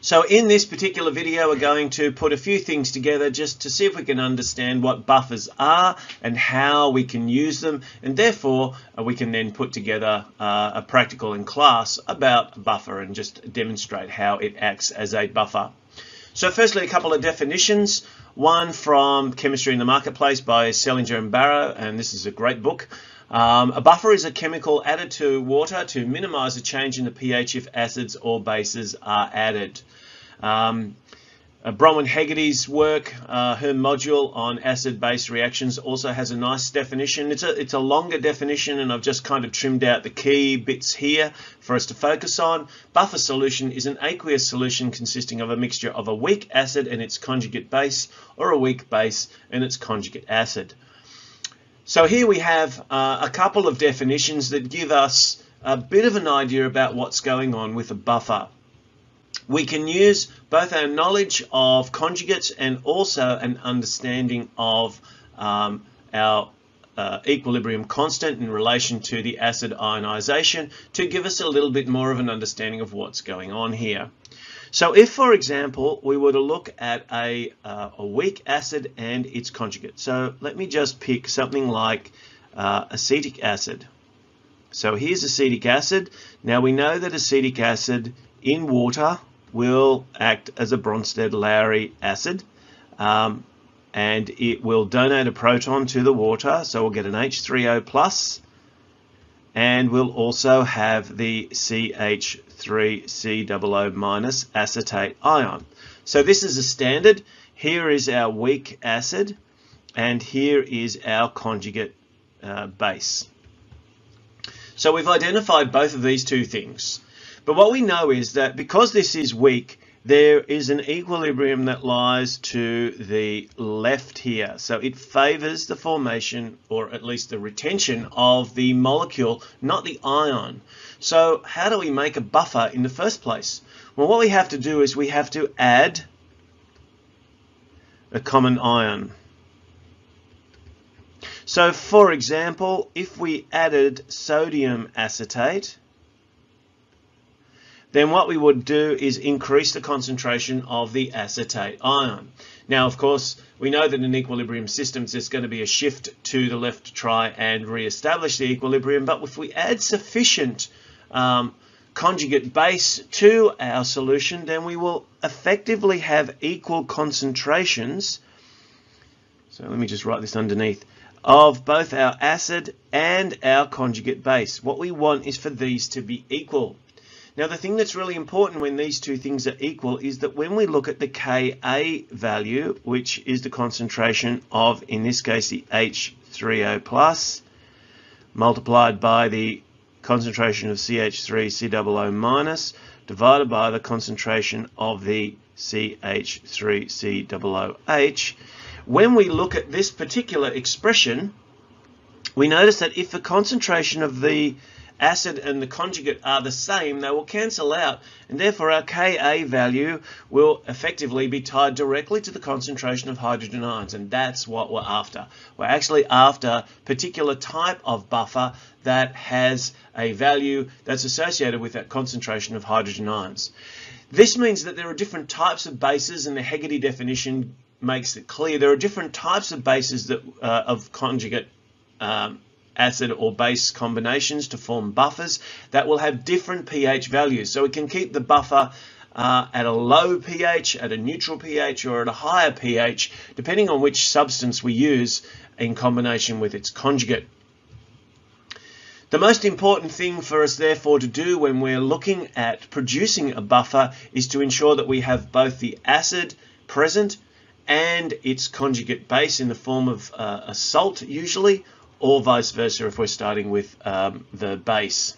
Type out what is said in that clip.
So in this particular video, we're going to put a few things together just to see if we can understand what buffers are and how we can use them. And therefore, uh, we can then put together uh, a practical in class about buffer and just demonstrate how it acts as a buffer. So firstly, a couple of definitions. One from Chemistry in the Marketplace by Selinger and Barrow, and this is a great book. Um, a buffer is a chemical added to water to minimize a change in the pH if acids or bases are added. Um, uh, Bronwyn Hegarty's work, uh, her module on acid-base reactions also has a nice definition. It's a, it's a longer definition and I've just kind of trimmed out the key bits here for us to focus on. Buffer solution is an aqueous solution consisting of a mixture of a weak acid and its conjugate base or a weak base and its conjugate acid. So here we have uh, a couple of definitions that give us a bit of an idea about what's going on with a buffer. We can use both our knowledge of conjugates and also an understanding of um, our uh, equilibrium constant in relation to the acid ionization to give us a little bit more of an understanding of what's going on here. So if, for example, we were to look at a, uh, a weak acid and its conjugate. So let me just pick something like uh, acetic acid. So here's acetic acid. Now we know that acetic acid in water will act as a Bronsted-Lowry acid. Um, and it will donate a proton to the water, so we'll get an H3O plus, and we'll also have the CH3COO minus acetate ion. So this is a standard. Here is our weak acid, and here is our conjugate uh, base. So we've identified both of these two things. But what we know is that because this is weak, there is an equilibrium that lies to the left here. So it favors the formation or at least the retention of the molecule, not the ion. So how do we make a buffer in the first place? Well, what we have to do is we have to add a common ion. So for example, if we added sodium acetate, then what we would do is increase the concentration of the acetate ion. Now, of course, we know that in equilibrium systems, there's going to be a shift to the left to try and re-establish the equilibrium. But if we add sufficient um, conjugate base to our solution, then we will effectively have equal concentrations. So let me just write this underneath of both our acid and our conjugate base. What we want is for these to be equal. Now the thing that's really important when these two things are equal is that when we look at the Ka value, which is the concentration of, in this case, the H3O plus, multiplied by the concentration of CH3COO minus, divided by the concentration of the CH3COOH, when we look at this particular expression, we notice that if the concentration of the acid and the conjugate are the same, they will cancel out, and therefore our Ka value will effectively be tied directly to the concentration of hydrogen ions, and that's what we're after. We're actually after particular type of buffer that has a value that's associated with that concentration of hydrogen ions. This means that there are different types of bases, and the Hegarty definition makes it clear there are different types of bases that uh, of conjugate um, acid or base combinations to form buffers that will have different pH values. So we can keep the buffer uh, at a low pH, at a neutral pH, or at a higher pH, depending on which substance we use in combination with its conjugate. The most important thing for us therefore to do when we're looking at producing a buffer is to ensure that we have both the acid present and its conjugate base in the form of uh, a salt usually or vice versa if we're starting with um, the base.